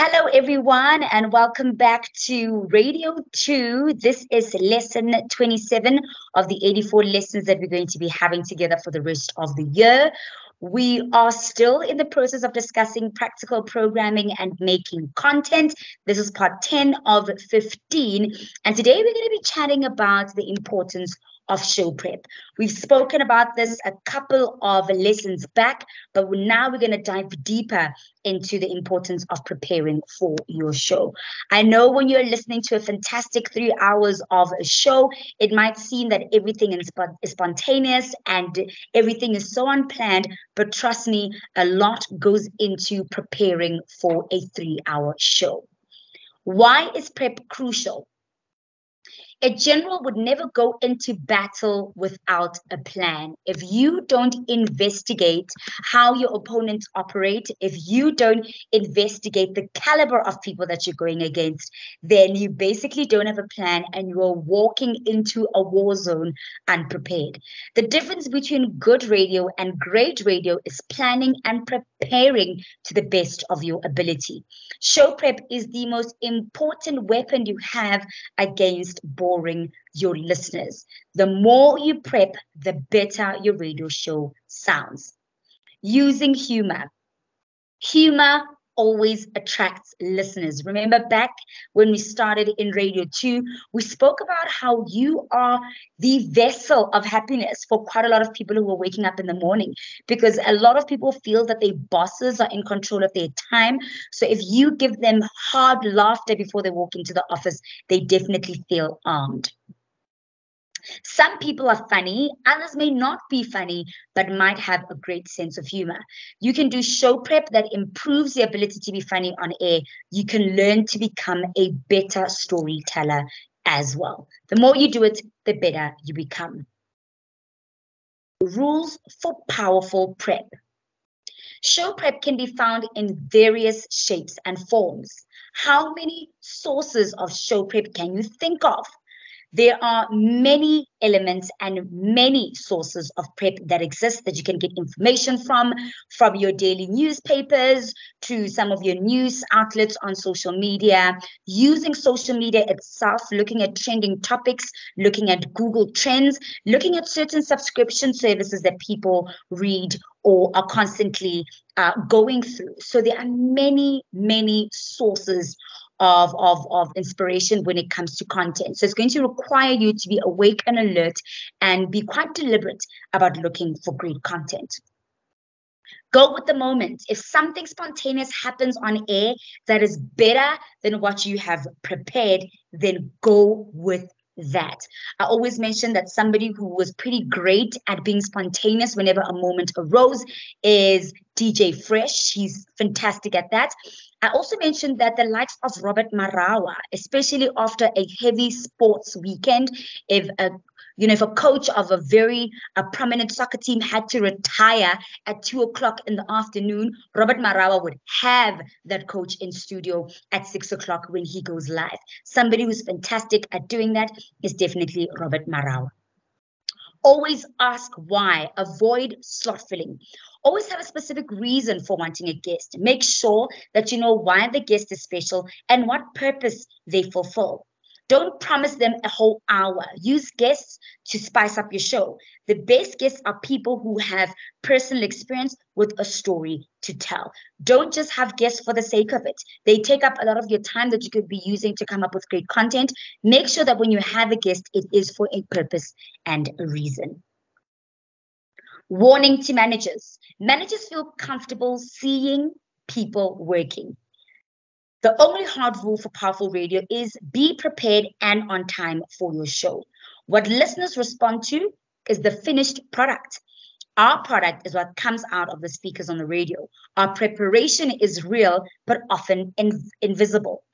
Hello, everyone, and welcome back to Radio 2. This is lesson 27 of the 84 lessons that we're going to be having together for the rest of the year. We are still in the process of discussing practical programming and making content. This is part 10 of 15. And today we're going to be chatting about the importance of show prep. We've spoken about this a couple of lessons back, but now we're going to dive deeper into the importance of preparing for your show. I know when you're listening to a fantastic three hours of a show, it might seem that everything is spontaneous and everything is so unplanned, but trust me, a lot goes into preparing for a three hour show. Why is prep crucial? A general would never go into battle without a plan. If you don't investigate how your opponents operate, if you don't investigate the caliber of people that you're going against, then you basically don't have a plan and you are walking into a war zone unprepared. The difference between good radio and great radio is planning and preparing to the best of your ability. Show prep is the most important weapon you have against boring your listeners. The more you prep, the better your radio show sounds. Using humor. Humor always attracts listeners. Remember back when we started in Radio 2, we spoke about how you are the vessel of happiness for quite a lot of people who are waking up in the morning because a lot of people feel that their bosses are in control of their time. So if you give them hard laughter before they walk into the office, they definitely feel armed. Some people are funny, others may not be funny, but might have a great sense of humor. You can do show prep that improves the ability to be funny on air. You can learn to become a better storyteller as well. The more you do it, the better you become. Rules for powerful prep. Show prep can be found in various shapes and forms. How many sources of show prep can you think of? There are many elements and many sources of prep that exist that you can get information from, from your daily newspapers to some of your news outlets on social media, using social media itself, looking at trending topics, looking at Google Trends, looking at certain subscription services that people read or are constantly uh, going through. So there are many, many sources of, of, of inspiration when it comes to content. So it's going to require you to be awake and alert and be quite deliberate about looking for great content. Go with the moment. If something spontaneous happens on air that is better than what you have prepared, then go with that. I always mention that somebody who was pretty great at being spontaneous whenever a moment arose is DJ Fresh. He's fantastic at that. I also mentioned that the likes of Robert Marawa, especially after a heavy sports weekend, if a you know, if a coach of a very a prominent soccer team had to retire at two o'clock in the afternoon, Robert Marawa would have that coach in studio at six o'clock when he goes live. Somebody who's fantastic at doing that is definitely Robert Marawa. Always ask why. Avoid slot filling. Always have a specific reason for wanting a guest. Make sure that you know why the guest is special and what purpose they fulfill. Don't promise them a whole hour. Use guests to spice up your show. The best guests are people who have personal experience with a story to tell. Don't just have guests for the sake of it. They take up a lot of your time that you could be using to come up with great content. Make sure that when you have a guest, it is for a purpose and a reason. Warning to managers managers feel comfortable seeing people working. The only hard rule for powerful radio is be prepared and on time for your show. What listeners respond to is the finished product. Our product is what comes out of the speakers on the radio. Our preparation is real, but often in, invisible.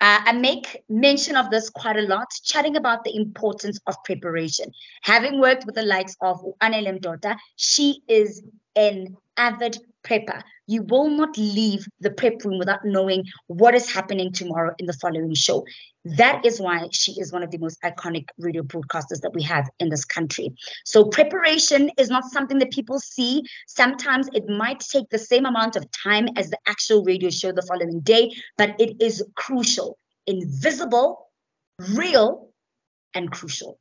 Uh, I make mention of this quite a lot, chatting about the importance of preparation. Having worked with the likes of Anele Mdoda, she is an avid prepper. You will not leave the prep room without knowing what is happening tomorrow in the following show. That is why she is one of the most iconic radio broadcasters that we have in this country. So, preparation is not something that people see. Sometimes it might take the same amount of time as the actual radio show the following day, but it is crucial, invisible, real, and crucial.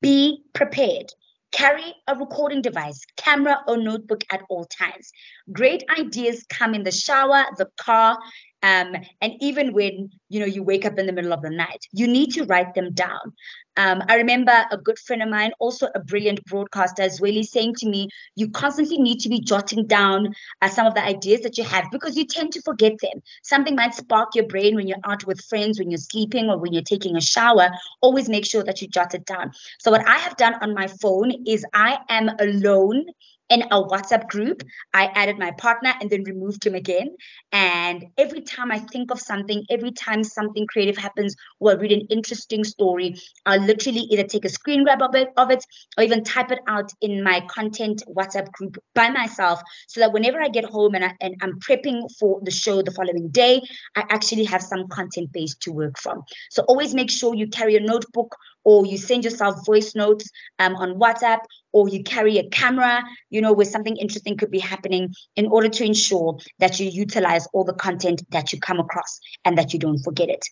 Be prepared. Carry a recording device, camera, or notebook at all times. Great ideas come in the shower, the car, um, and even when you know you wake up in the middle of the night you need to write them down. Um, i remember a good friend of mine also a brilliant broadcaster as well he's saying to me you constantly need to be jotting down uh, some of the ideas that you have because you tend to forget them. Something might spark your brain when you're out with friends when you're sleeping or when you're taking a shower. Always make sure that you jot it down. So what i have done on my phone is i am alone in a WhatsApp group. I added my partner and then removed him again. And every time I think of something, every time something creative happens or I read an interesting story, I'll literally either take a screen grab of it, of it or even type it out in my content WhatsApp group by myself so that whenever I get home and, I, and I'm prepping for the show the following day, I actually have some content base to work from. So always make sure you carry a notebook or you send yourself voice notes um, on WhatsApp, or you carry a camera, you know, where something interesting could be happening in order to ensure that you utilize all the content that you come across and that you don't forget it.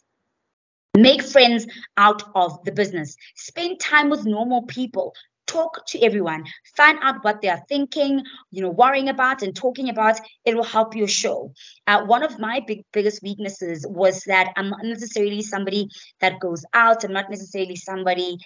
Make friends out of the business. Spend time with normal people talk to everyone find out what they are thinking you know worrying about and talking about it will help your show uh, one of my big biggest weaknesses was that i'm not necessarily somebody that goes out i'm not necessarily somebody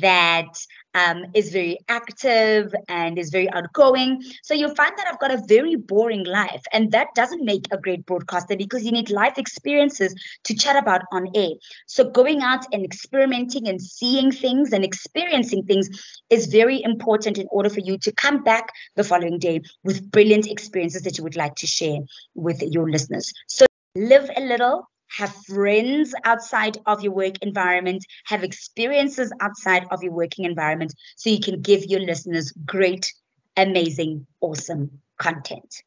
that um, is very active and is very outgoing. So you'll find that I've got a very boring life, and that doesn't make a great broadcaster because you need life experiences to chat about on air. So going out and experimenting and seeing things and experiencing things is very important in order for you to come back the following day with brilliant experiences that you would like to share with your listeners. So live a little have friends outside of your work environment, have experiences outside of your working environment, so you can give your listeners great, amazing, awesome content.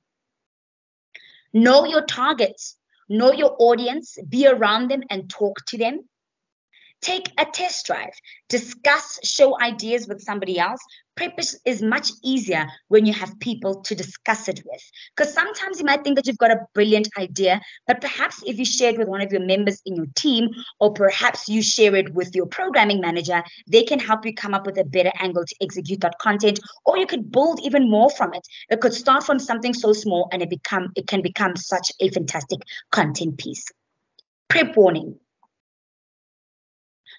Know your targets, know your audience, be around them and talk to them. Take a test drive, discuss show ideas with somebody else. Prep is, much easier when you have people to discuss it with. Because sometimes you might think that you've got a brilliant idea, but perhaps if you share it with one of your members in your team, or perhaps you share it with your programming manager, they can help you come up with a better angle to execute that content, or you could build even more from it. It could start from something so small and it become it can become such a fantastic content piece. Prep warning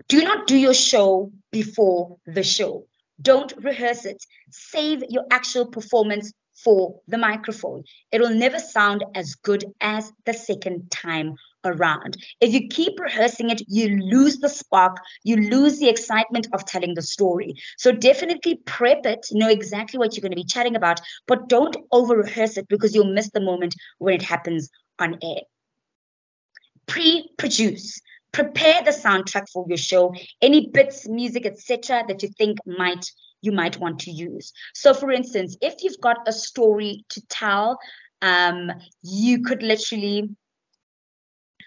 do not do your show before the show. Don't rehearse it. Save your actual performance for the microphone. It will never sound as good as the second time around. If you keep rehearsing it, you lose the spark, you lose the excitement of telling the story. So definitely prep it, know exactly what you're going to be chatting about, but don't over rehearse it because you'll miss the moment when it happens on air. Pre produce prepare the soundtrack for your show any bits music etc that you think might you might want to use so for instance if you've got a story to tell um, you could literally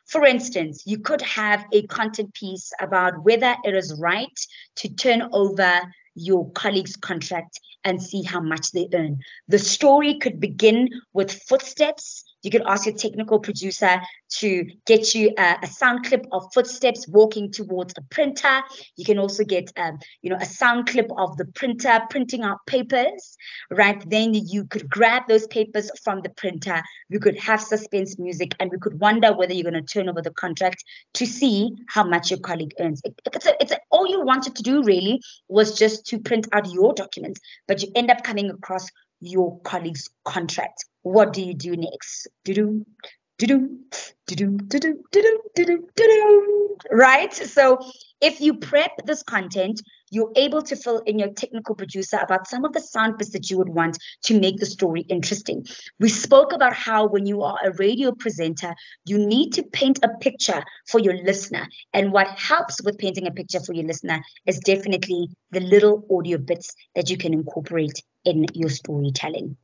for instance, you could have a content piece about whether it is right to turn over your colleague's contract and see how much they earn. The story could begin with footsteps you could ask your technical producer to get you a, a, sound clip of footsteps walking towards a printer. You can also get, um, you know, a sound clip of the printer printing out papers, right? Then you could grab those papers from the printer. We could have suspense music, and we could wonder whether you're going to turn over the contract to see how much your colleague earns. It, it's a, it's a, all you wanted to do really was just to print out your documents, but you end up coming across your colleague's contract. What do you do next? Do-do, do-do, do-do, do-do, do-do. Right? So if you prep this content, you're able to fill in your technical producer about some of the sound bits that you would want to make the story interesting. We spoke about how when you are a radio presenter, you need to paint a picture for your listener. And what helps with painting a picture for your listener is definitely the little audio bits that you can incorporate in your storytelling.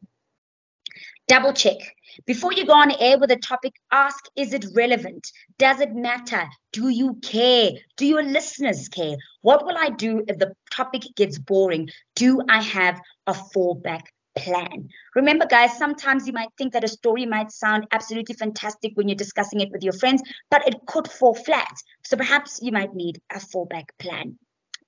Double check. Before you go on air with a topic, ask is it relevant? Does it matter? Do you care? Do your listeners care? What will I do if the topic gets boring? Do I have a fallback plan. Remember, guys, sometimes you might think that a story might sound absolutely fantastic when you're discussing it with your friends, but it could fall flat. So perhaps you might need a fallback plan.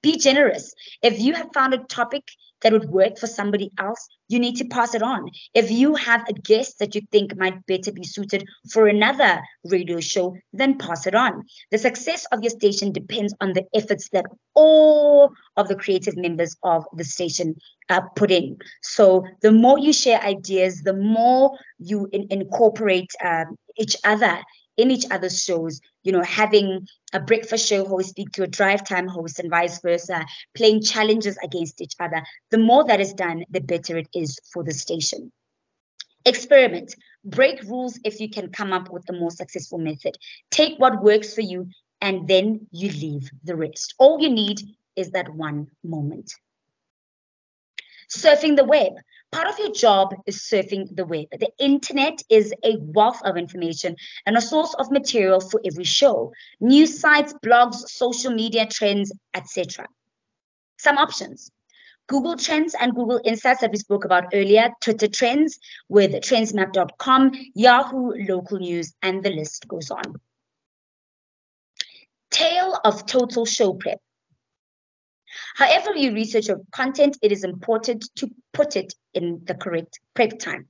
Be generous. If you have found a topic that would work for somebody else, you need to pass it on. If you have a guest that you think might better be suited for another radio show, then pass it on. The success of your station depends on the efforts that all of the creative members of the station uh, put in. So the more you share ideas, the more you in, incorporate um, each other in each other's shows, you know, having a breakfast show host speak to a drive time host and vice versa, playing challenges against each other. The more that is done, the better it is for the station. Experiment. Break rules if you can come up with the more successful method. Take what works for you and then you leave the rest. All you need is that one moment. Surfing the web. Part of your job is surfing the web. The internet is a wealth of information and a source of material for every show. News sites, blogs, social media trends, etc. Some options. Google Trends and Google Insights that we spoke about earlier, Twitter Trends with trendsmap.com, Yahoo Local News, and the list goes on. Tale of Total Show Prep. However, you research your content, it is important to put it in the correct prep time.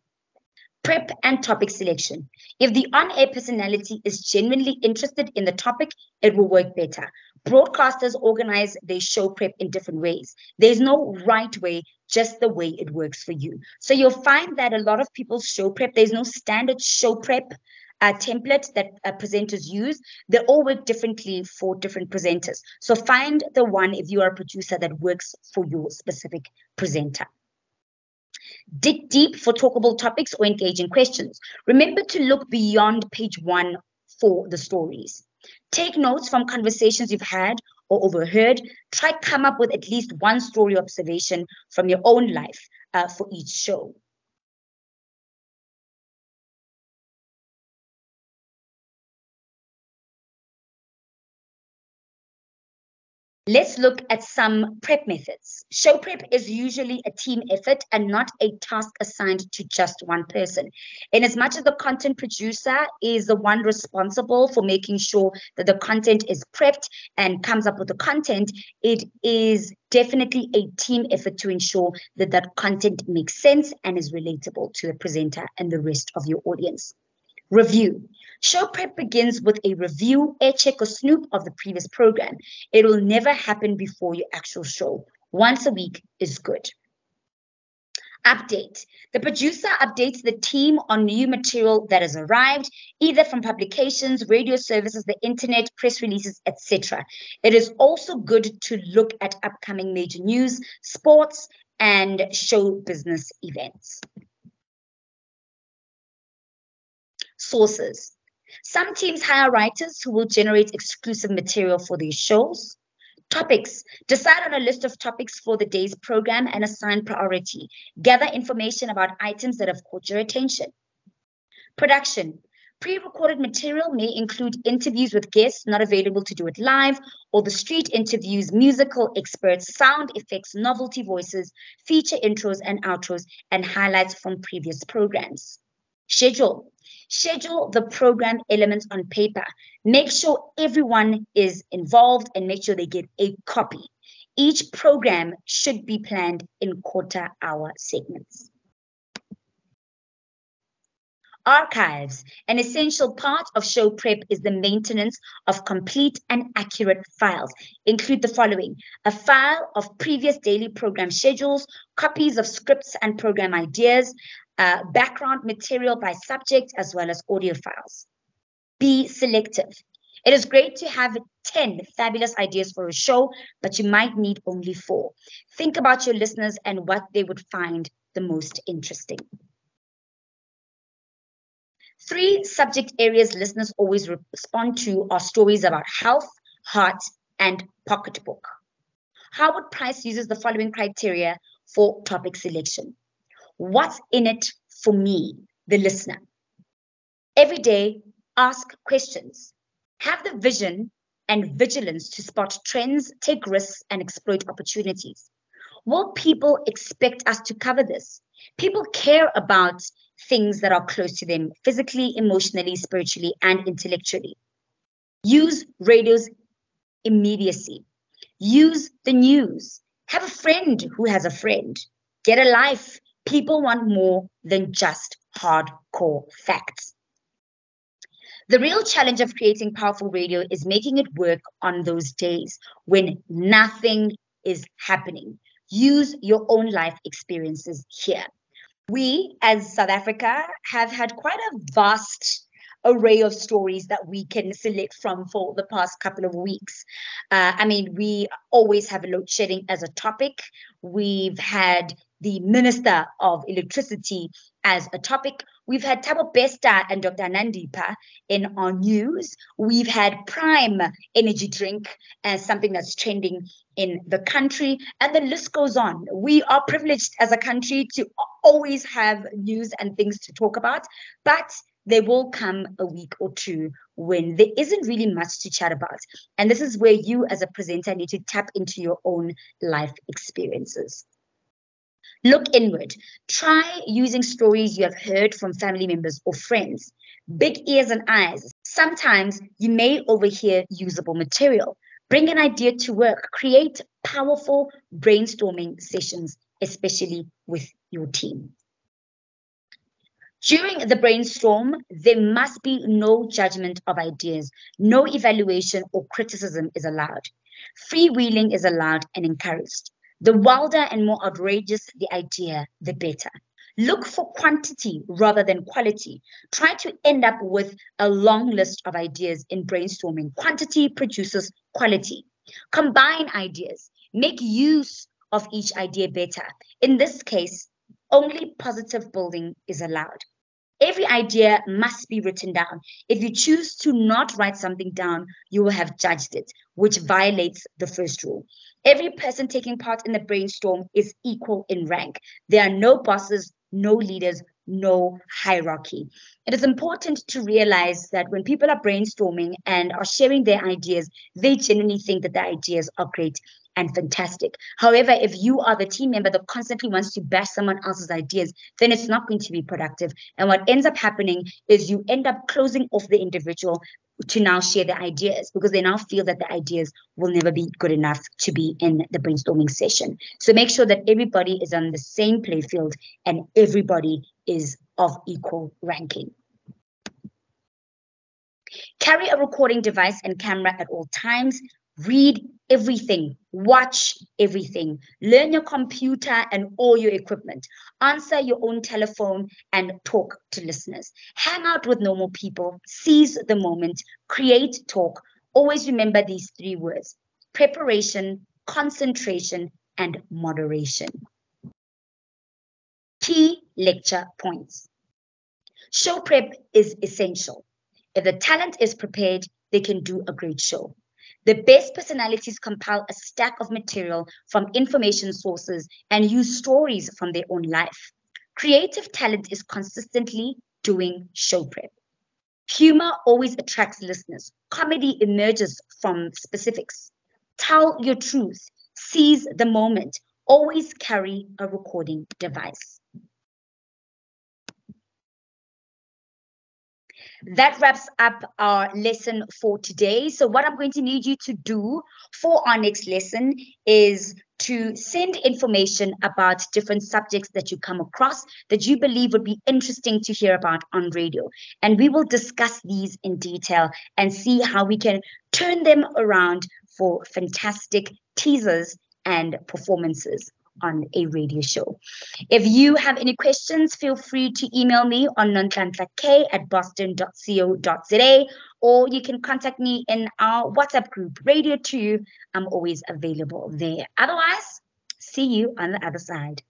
Prep and topic selection. If the on air personality is genuinely interested in the topic, it will work better. Broadcasters organize their show prep in different ways. There's no right way, just the way it works for you. So you'll find that a lot of people's show prep, there's no standard show prep uh, template that uh, presenters use, they all work differently for different presenters. So find the one if you are a producer that works for your specific presenter. Dig deep for talkable topics or engaging questions. Remember to look beyond page one for the stories. Take notes from conversations you've had or overheard. Try come up with at least one story observation from your own life uh, for each show. Let's look at some prep methods. Show prep is usually a team effort and not a task assigned to just one person. In as much as the content producer is the one responsible for making sure that the content is prepped and comes up with the content, it is definitely a team effort to ensure that that content makes sense and is relatable to the presenter and the rest of your audience. Review. Show prep begins with a review, air check, or snoop of the previous program. It will never happen before your actual show. Once a week is good. Update. The producer updates the team on new material that has arrived, either from publications, radio services, the internet, press releases, etc. It is also good to look at upcoming major news, sports, and show business events. Sources. Some teams hire writers who will generate exclusive material for these shows. Topics. Decide on a list of topics for the day's program and assign priority. Gather information about items that have caught your attention. Production. Pre recorded material may include interviews with guests not available to do it live, or the street interviews, musical experts, sound effects, novelty voices, feature intros and outros, and highlights from previous programs. Schedule. Schedule the program elements on paper. Make sure everyone is involved and make sure they get a copy. Each program should be planned in quarter hour segments. Archives. An essential part of show prep is the maintenance of complete and accurate files. Include the following a file of previous daily program schedules, copies of scripts and program ideas, uh, background material by subject, as well as audio files. Be selective. It is great to have 10 fabulous ideas for a show, but you might need only four. Think about your listeners and what they would find the most interesting. Three subject areas listeners always respond to are stories about health, heart, and pocketbook. Howard Price uses the following criteria for topic selection what's in it for me, the listener. Every day, ask questions. Have the vision and vigilance to spot trends, take risks, and exploit opportunities. Will people expect us to cover this? People care about things that are close to them physically, emotionally, spiritually, and intellectually. Use radio's immediacy. Use the news. Have a friend who has a friend. Get a life. People want more than just hardcore facts. The real challenge of creating powerful radio is making it work on those days when nothing is happening. Use your own life experiences here. We, as South Africa, have had quite a vast array of stories that we can select from for the past couple of weeks. Uh, I mean, we always have load shedding as a topic. We've had the Minister of Electricity as a topic. We've had Thabo Bester and Dr. Nandipha in our news. We've had Prime Energy Drink as something that's trending in the country, and the list goes on. We are privileged as a country to always have news and things to talk about, but there will come a week or two when there isn't really much to chat about. And this is where you, as a presenter, need to tap into your own life experiences. Look inward. Try using stories you have heard from family members or friends. Big ears and eyes. Sometimes you may overhear usable material. Bring an idea to work. Create powerful brainstorming sessions, especially with your team. During the brainstorm, there must be no judgment of ideas. No evaluation or criticism is allowed. Freewheeling is allowed and encouraged. The wilder and more outrageous the idea, the better. Look for quantity rather than quality. Try to end up with a long list of ideas in brainstorming. Quantity produces quality. Combine ideas. Make use of each idea better. In this case, only positive building is allowed. Every idea must be written down. If you choose to not write something down, you will have judged it, which violates the first rule. Every person taking part in the brainstorm is equal in rank. There are no bosses, no leaders, no hierarchy. It is important to realize that when people are brainstorming and are sharing their ideas, they genuinely think that the ideas are great and fantastic. However, if you are the team member that constantly wants to bash someone else's ideas, then it's not going to be productive. And what ends up happening is you end up closing off the individual to now share their ideas because they now feel that the ideas will never be good enough to be in the brainstorming session. So make sure that everybody is on the same playfield and everybody is of equal ranking. Carry a recording device and camera at all times. Read everything, watch everything, learn your computer and all your equipment, answer your own telephone and talk to listeners. Hang out with normal people, seize the moment, create talk. Always remember these three words preparation, concentration, and moderation. Key lecture points. Show prep is essential. If the talent is prepared, they can do a great show. The best personalities compile a stack of material from information sources and use stories from their own life. Creative talent is consistently doing show prep. Humor always attracts listeners. Comedy emerges from specifics. Tell your truth. Seize the moment. Always carry a recording device. That wraps up our lesson for today. So, what I'm going to need you to do for our next lesson is to send information about different subjects that you come across that you believe would be interesting to hear about on radio. And we will discuss these in detail and see how we can turn them around for fantastic teasers and performances on a radio show. If you have any questions, feel free to email me on nonhlanhla at boston.co.za or you can contact me in our WhatsApp group, Radio 2. I'm always available there. Otherwise, see you on the other side.